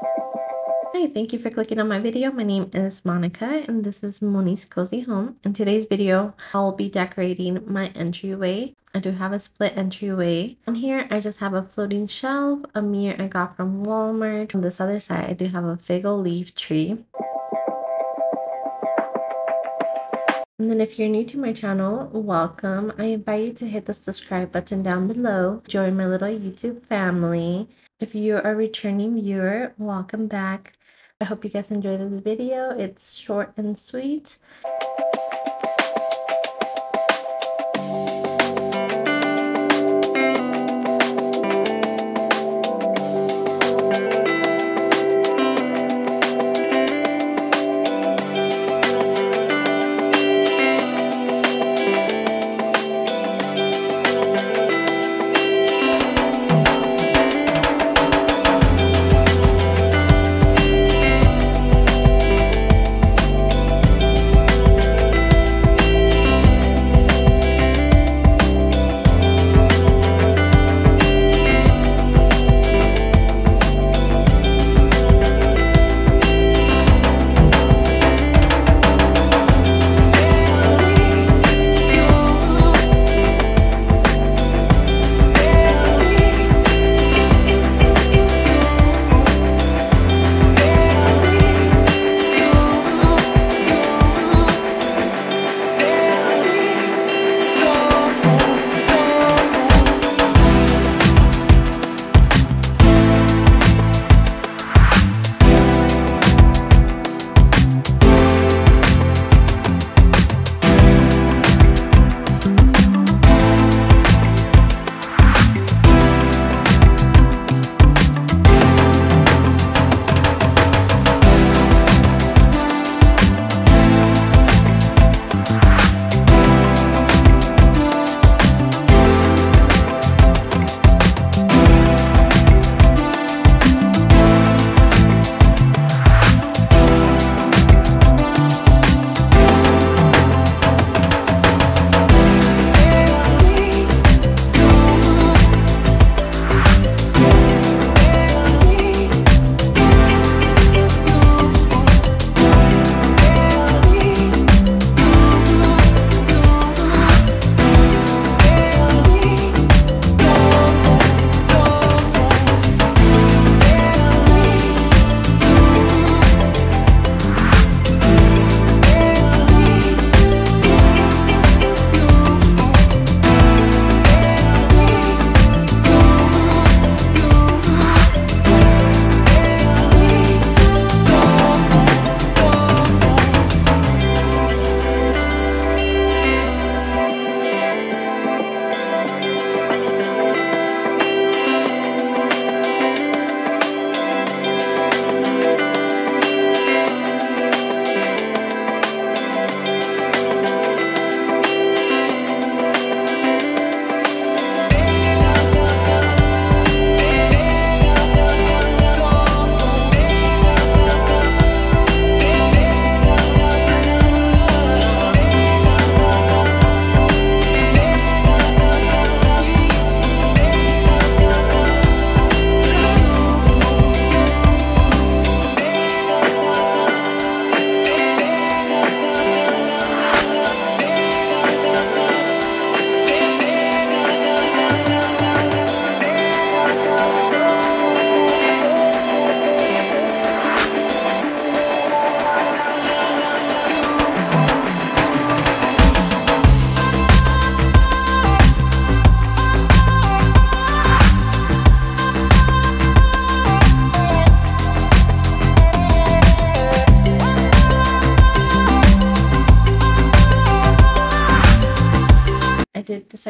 Hi, thank you for clicking on my video. My name is Monica and this is Moni's Cozy Home. In today's video, I'll be decorating my entryway. I do have a split entryway. On here, I just have a floating shelf, a mirror I got from Walmart. On this other side, I do have a fiddle leaf tree. And then if you're new to my channel, welcome. I invite you to hit the subscribe button down below. Join my little YouTube family. If you are a returning viewer, welcome back. I hope you guys enjoy this video. It's short and sweet.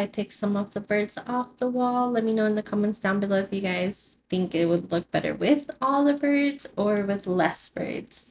To take some of the birds off the wall. Let me know in the comments down below if you guys think it would look better with all the birds or with less birds.